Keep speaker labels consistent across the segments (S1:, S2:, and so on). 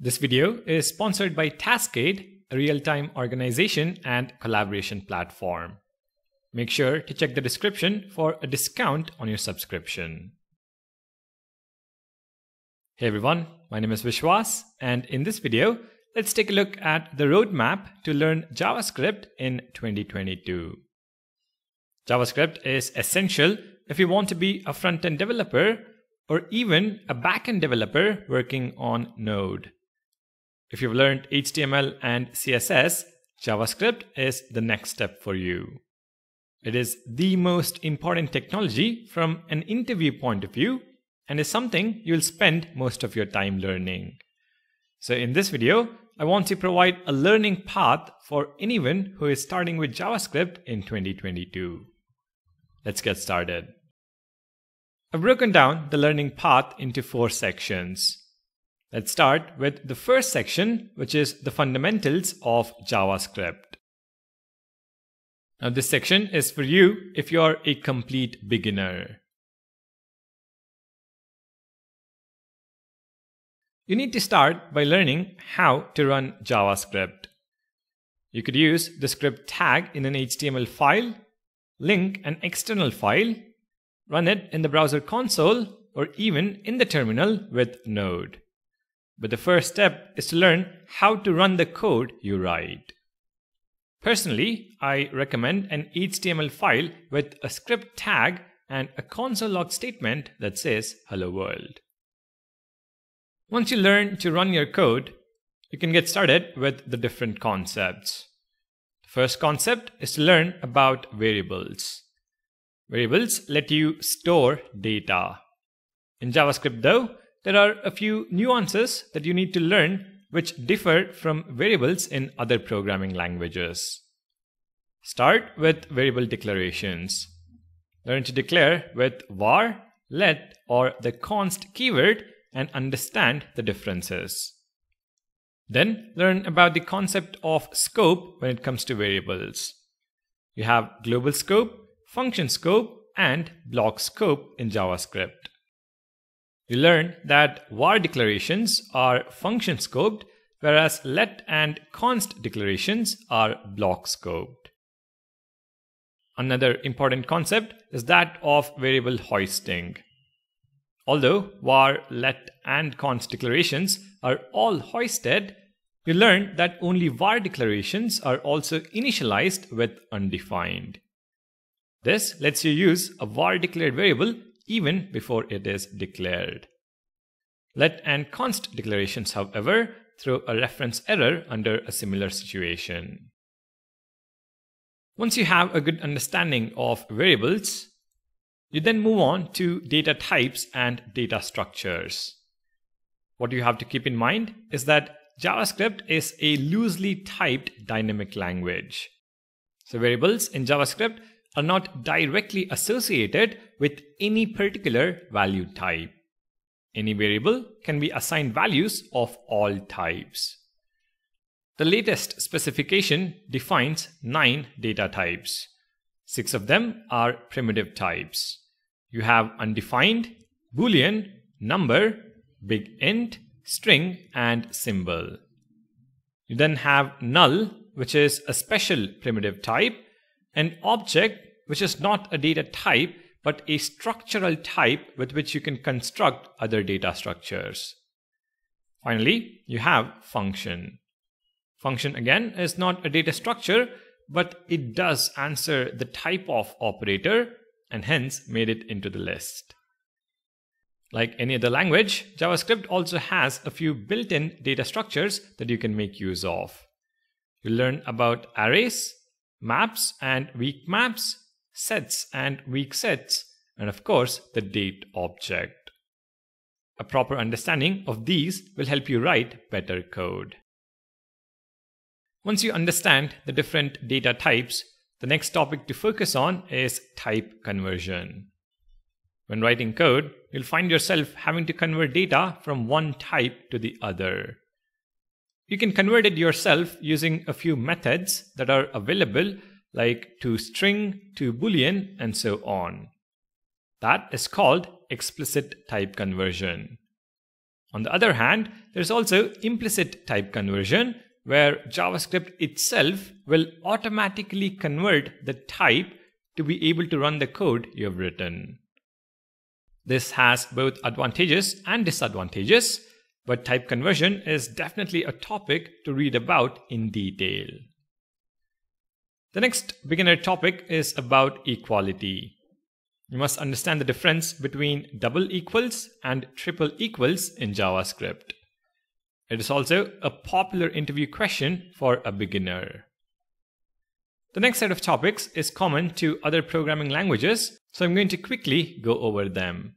S1: This video is sponsored by Taskade, a real-time organization and collaboration platform. Make sure to check the description for a discount on your subscription. Hey everyone, my name is Vishwas, and in this video, let's take a look at the roadmap to learn JavaScript in 2022. JavaScript is essential if you want to be a front-end developer or even a back-end developer working on Node. If you've learned HTML and CSS, JavaScript is the next step for you. It is the most important technology from an interview point of view and is something you'll spend most of your time learning. So in this video, I want to provide a learning path for anyone who is starting with JavaScript in 2022. Let's get started. I've broken down the learning path into four sections. Let's start with the first section, which is the fundamentals of JavaScript. Now, this section is for you if you're a complete beginner. You need to start by learning how to run JavaScript. You could use the script tag in an HTML file, link an external file, run it in the browser console, or even in the terminal with Node. But the first step is to learn how to run the code you write. Personally, I recommend an HTML file with a script tag and a console log statement that says hello world. Once you learn to run your code, you can get started with the different concepts. The first concept is to learn about variables. Variables let you store data. In JavaScript though, there are a few nuances that you need to learn which differ from variables in other programming languages. Start with variable declarations. Learn to declare with var, let, or the const keyword and understand the differences. Then learn about the concept of scope when it comes to variables. You have global scope, function scope, and block scope in JavaScript. You learn that var declarations are function scoped, whereas let and const declarations are block scoped. Another important concept is that of variable hoisting. Although var, let, and const declarations are all hoisted, you learn that only var declarations are also initialized with undefined. This lets you use a var declared variable even before it is declared. Let and const declarations, however, throw a reference error under a similar situation. Once you have a good understanding of variables, you then move on to data types and data structures. What you have to keep in mind is that JavaScript is a loosely typed dynamic language. So variables in JavaScript are not directly associated with any particular value type. Any variable can be assigned values of all types. The latest specification defines nine data types. Six of them are primitive types. You have undefined, boolean, number, big int, string, and symbol. You then have null, which is a special primitive type, an object, which is not a data type, but a structural type with which you can construct other data structures. Finally, you have function. Function again is not a data structure, but it does answer the type of operator and hence made it into the list. Like any other language, JavaScript also has a few built-in data structures that you can make use of. You'll learn about arrays, maps and weak maps, sets and weak sets, and of course the date object. A proper understanding of these will help you write better code. Once you understand the different data types, the next topic to focus on is type conversion. When writing code, you'll find yourself having to convert data from one type to the other. You can convert it yourself using a few methods that are available like to string, to boolean, and so on. That is called explicit type conversion. On the other hand, there's also implicit type conversion, where JavaScript itself will automatically convert the type to be able to run the code you have written. This has both advantages and disadvantages, but type conversion is definitely a topic to read about in detail. The next beginner topic is about equality. You must understand the difference between double equals and triple equals in JavaScript. It is also a popular interview question for a beginner. The next set of topics is common to other programming languages, so I'm going to quickly go over them.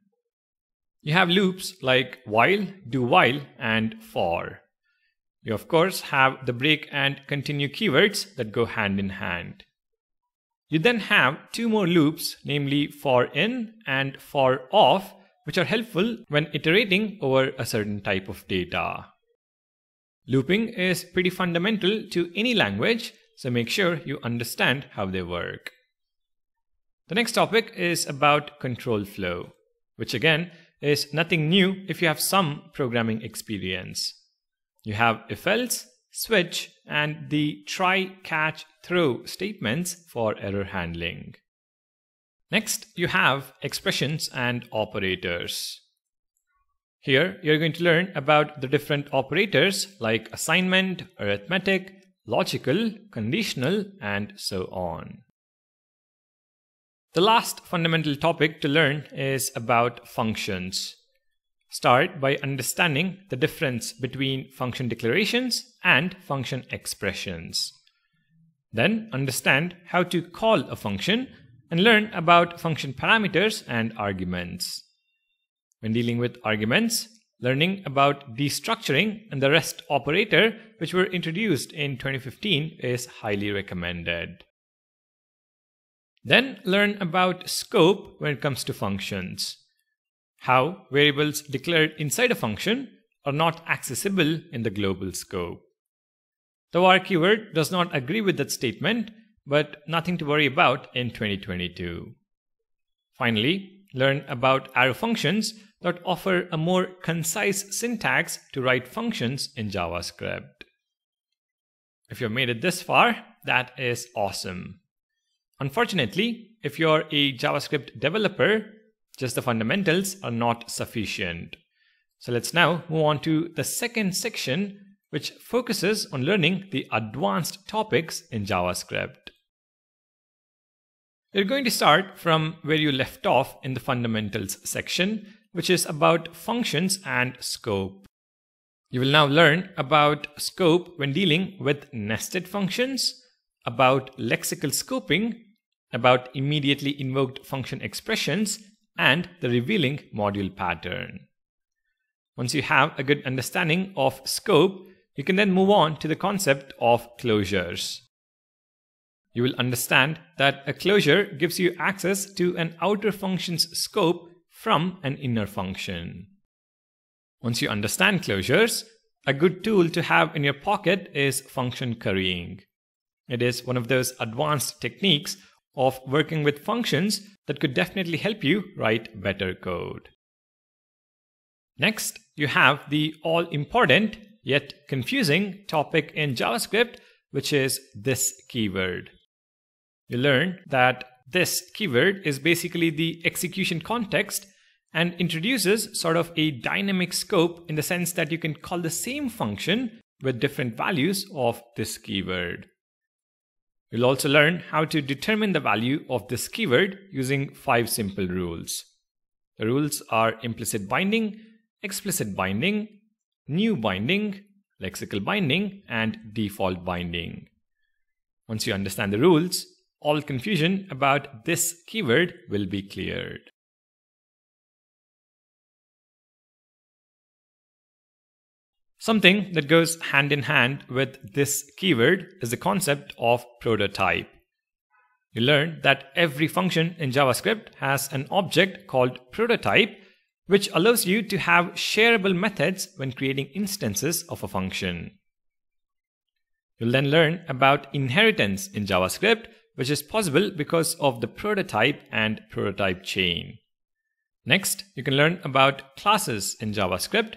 S1: You have loops like while, do while, and for. You of course have the break and continue keywords that go hand in hand. You then have two more loops, namely for in and for of, which are helpful when iterating over a certain type of data. Looping is pretty fundamental to any language, so make sure you understand how they work. The next topic is about control flow, which again is nothing new if you have some programming experience. You have if else, switch, and the try, catch, throw statements for error handling. Next, you have expressions and operators. Here, you're going to learn about the different operators like assignment, arithmetic, logical, conditional, and so on. The last fundamental topic to learn is about functions. Start by understanding the difference between function declarations and function expressions. Then understand how to call a function and learn about function parameters and arguments. When dealing with arguments, learning about destructuring and the rest operator, which were introduced in 2015, is highly recommended. Then learn about scope when it comes to functions. How variables declared inside a function are not accessible in the global scope. The var keyword does not agree with that statement, but nothing to worry about in 2022. Finally, learn about arrow functions that offer a more concise syntax to write functions in JavaScript. If you've made it this far, that is awesome. Unfortunately, if you're a JavaScript developer, just the fundamentals are not sufficient. So let's now move on to the second section, which focuses on learning the advanced topics in JavaScript. You're going to start from where you left off in the fundamentals section, which is about functions and scope. You will now learn about scope when dealing with nested functions, about lexical scoping, about immediately invoked function expressions, and the revealing module pattern. Once you have a good understanding of scope, you can then move on to the concept of closures. You will understand that a closure gives you access to an outer function's scope from an inner function. Once you understand closures, a good tool to have in your pocket is function currying. It is one of those advanced techniques of working with functions that could definitely help you write better code. Next, you have the all important yet confusing topic in JavaScript, which is this keyword. You learn that this keyword is basically the execution context and introduces sort of a dynamic scope in the sense that you can call the same function with different values of this keyword. You'll also learn how to determine the value of this keyword using five simple rules. The rules are implicit binding, explicit binding, new binding, lexical binding, and default binding. Once you understand the rules, all confusion about this keyword will be cleared. Something that goes hand in hand with this keyword is the concept of prototype. You learn that every function in JavaScript has an object called prototype, which allows you to have shareable methods when creating instances of a function. You'll then learn about inheritance in JavaScript, which is possible because of the prototype and prototype chain. Next, you can learn about classes in JavaScript,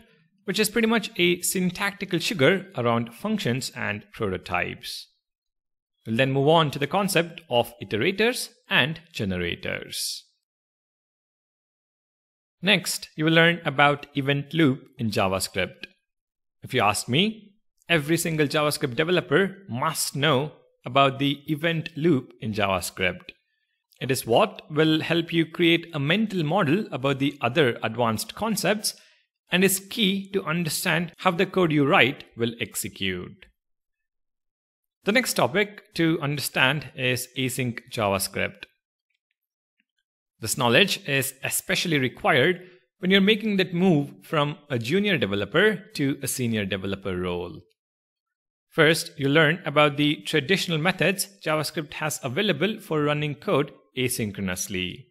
S1: which is pretty much a syntactical sugar around functions and prototypes. We'll then move on to the concept of iterators and generators. Next, you will learn about event loop in JavaScript. If you ask me, every single JavaScript developer must know about the event loop in JavaScript. It is what will help you create a mental model about the other advanced concepts and is key to understand how the code you write will execute. The next topic to understand is async JavaScript. This knowledge is especially required when you're making that move from a junior developer to a senior developer role. First, you learn about the traditional methods JavaScript has available for running code asynchronously.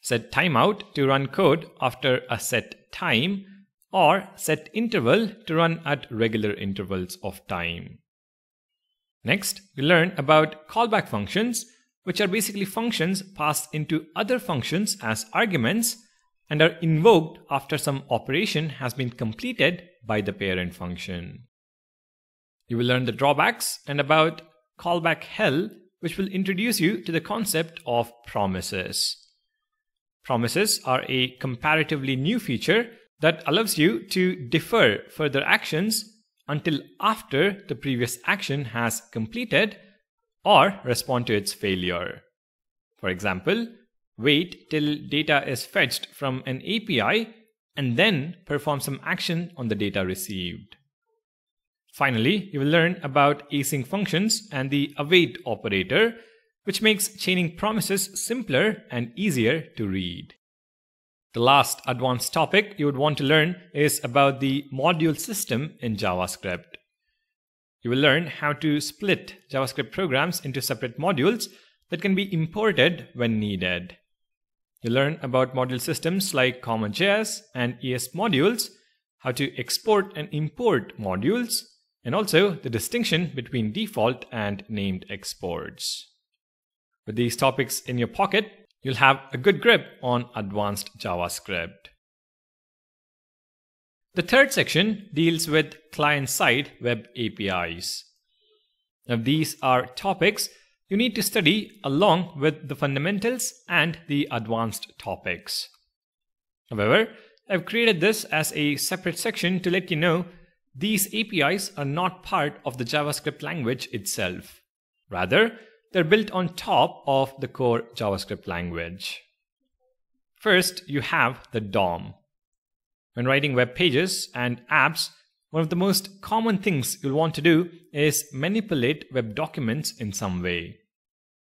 S1: Set timeout to run code after a set time, or set interval to run at regular intervals of time. Next, we learn about callback functions, which are basically functions passed into other functions as arguments and are invoked after some operation has been completed by the parent function. You will learn the drawbacks and about callback hell, which will introduce you to the concept of promises. Promises are a comparatively new feature that allows you to defer further actions until after the previous action has completed or respond to its failure. For example, wait till data is fetched from an API and then perform some action on the data received. Finally, you will learn about async functions and the await operator, which makes chaining promises simpler and easier to read. The last advanced topic you would want to learn is about the module system in JavaScript. You will learn how to split JavaScript programs into separate modules that can be imported when needed. You'll learn about module systems like CommonJS and ES modules, how to export and import modules, and also the distinction between default and named exports. With these topics in your pocket, you'll have a good grip on advanced JavaScript. The third section deals with client-side web APIs. Now these are topics you need to study along with the fundamentals and the advanced topics. However, I've created this as a separate section to let you know these APIs are not part of the JavaScript language itself. Rather, they're built on top of the core JavaScript language. First, you have the DOM. When writing web pages and apps, one of the most common things you'll want to do is manipulate web documents in some way.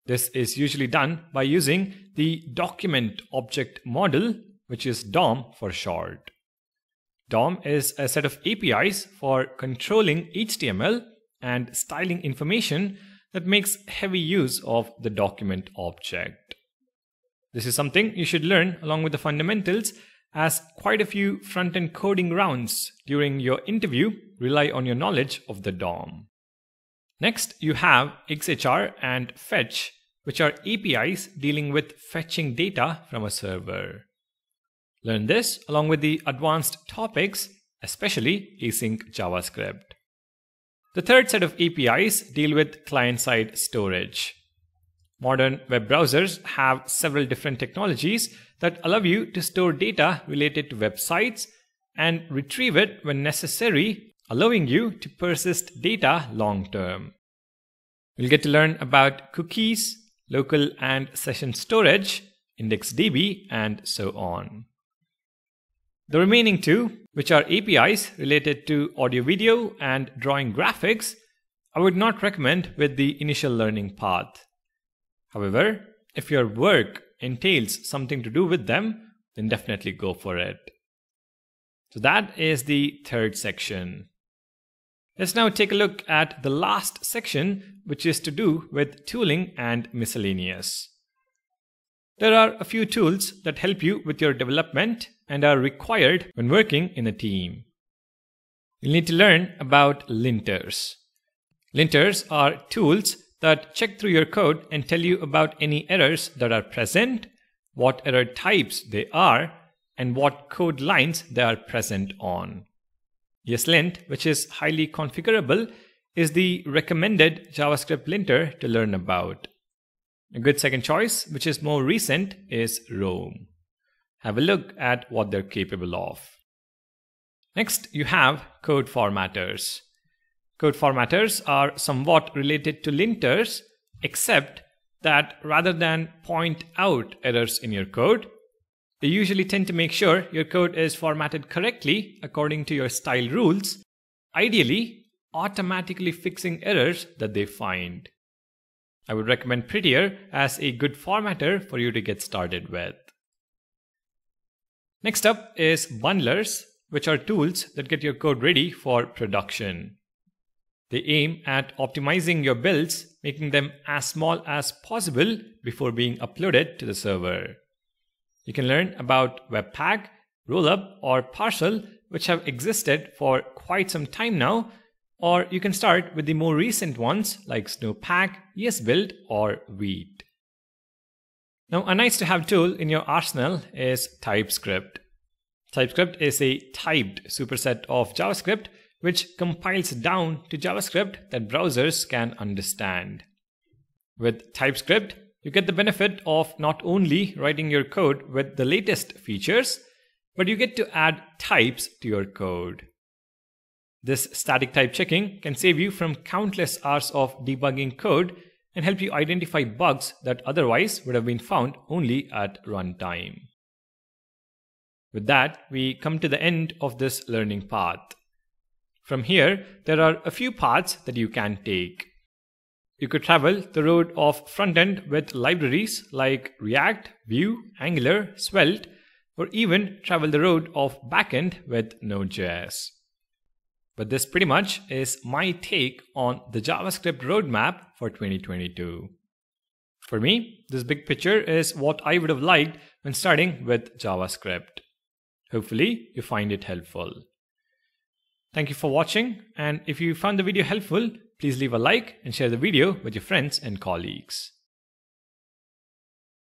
S1: This is usually done by using the document object model, which is DOM for short. DOM is a set of APIs for controlling HTML and styling information that makes heavy use of the document object. This is something you should learn along with the fundamentals as quite a few front-end coding rounds during your interview rely on your knowledge of the DOM. Next, you have XHR and Fetch, which are APIs dealing with fetching data from a server. Learn this along with the advanced topics, especially async JavaScript. The third set of APIs deal with client-side storage. Modern web browsers have several different technologies that allow you to store data related to websites and retrieve it when necessary, allowing you to persist data long term. We'll get to learn about cookies, local and session storage, IndexedDB, and so on. The remaining two, which are APIs related to audio video and drawing graphics, I would not recommend with the initial learning path. However, if your work entails something to do with them, then definitely go for it. So that is the third section. Let's now take a look at the last section, which is to do with tooling and miscellaneous. There are a few tools that help you with your development and are required when working in a team. You'll need to learn about linters. Linters are tools that check through your code and tell you about any errors that are present, what error types they are, and what code lines they are present on. ESLint, which is highly configurable, is the recommended JavaScript linter to learn about. A good second choice, which is more recent, is Rome. Have a look at what they're capable of. Next, you have code formatters. Code formatters are somewhat related to linters, except that rather than point out errors in your code, they usually tend to make sure your code is formatted correctly according to your style rules, ideally automatically fixing errors that they find. I would recommend Prettier as a good formatter for you to get started with. Next up is bundlers, which are tools that get your code ready for production. They aim at optimizing your builds, making them as small as possible before being uploaded to the server. You can learn about Webpack, Rollup, or Parcel, which have existed for quite some time now, or you can start with the more recent ones like Snowpack, ESBuild, or Vite. Now, a nice to have tool in your arsenal is TypeScript. TypeScript is a typed superset of JavaScript which compiles down to JavaScript that browsers can understand. With TypeScript, you get the benefit of not only writing your code with the latest features, but you get to add types to your code. This static type checking can save you from countless hours of debugging code and help you identify bugs that otherwise would have been found only at runtime. With that, we come to the end of this learning path. From here, there are a few paths that you can take. You could travel the road of frontend with libraries like React, Vue, Angular, Svelte, or even travel the road of backend with Node.js. But this pretty much is my take on the JavaScript roadmap for 2022. For me, this big picture is what I would have liked when starting with JavaScript. Hopefully, you find it helpful. Thank you for watching and if you found the video helpful, please leave a like and share the video with your friends and colleagues.